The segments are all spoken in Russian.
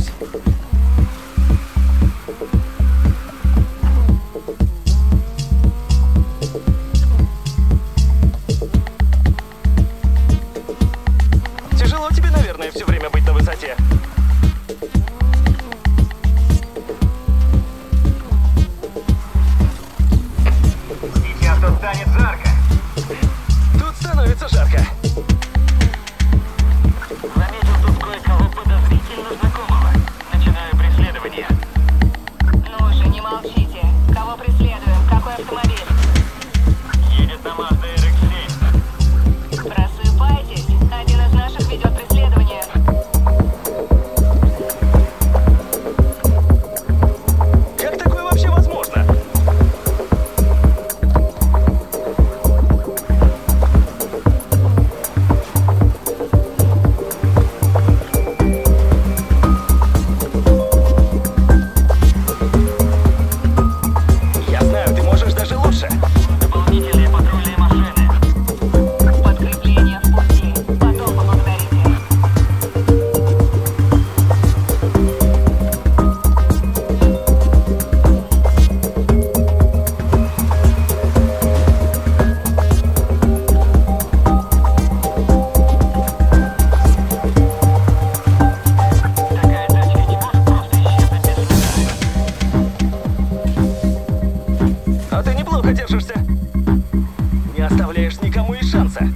Adiós. Оставляешь никому и шанса.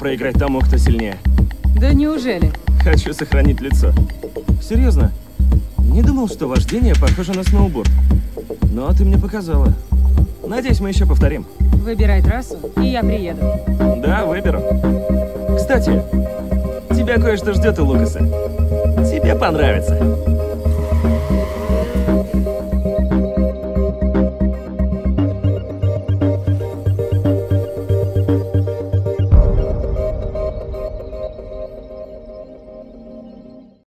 Проиграть тому, кто сильнее. Да неужели? Хочу сохранить лицо. Серьезно? Не думал, что вождение похоже на сноуборд. Но ты мне показала. Надеюсь, мы еще повторим. Выбирай трассу, и я приеду. Да, выберу. Кстати, тебя кое-что ждет у Лукаса. Тебе понравится.